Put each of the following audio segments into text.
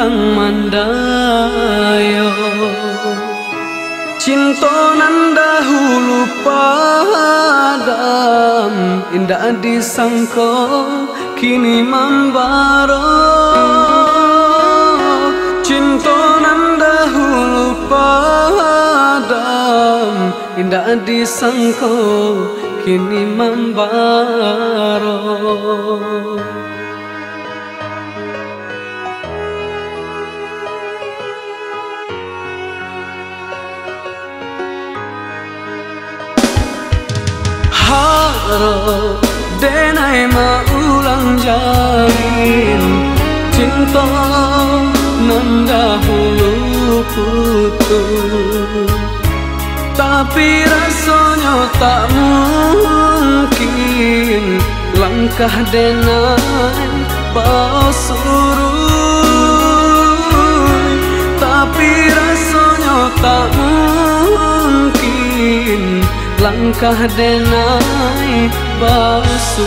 datang mandayo. Cinta nan dahulu padam Indah disangka kini membara Cinta nan dahulu padam Indah disangka kini rồi. Để này mà u lăng jamin cinta nan dahulu putus tapi rasanya tak mungkin langkah denai basuruh कह देना Basu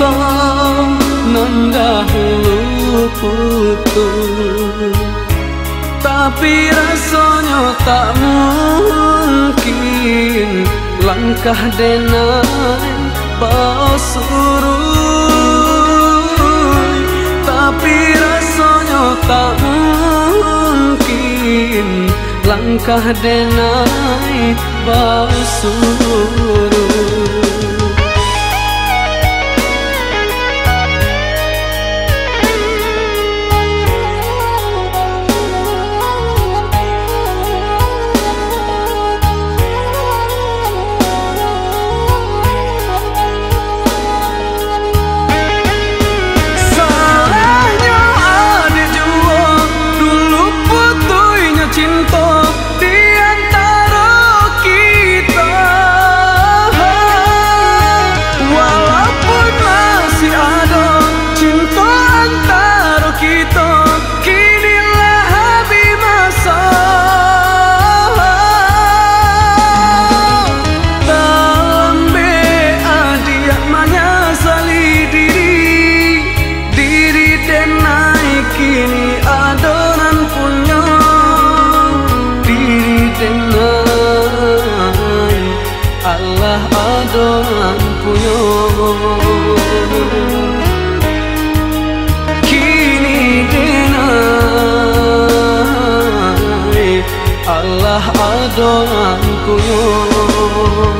cinta nan dahulu putus. Tapi rasanya tak mungkin Langkah denai basurui Tapi rasanya tak mungkin Langkah denai dolan kuyum bu yol Allah adonan kuyum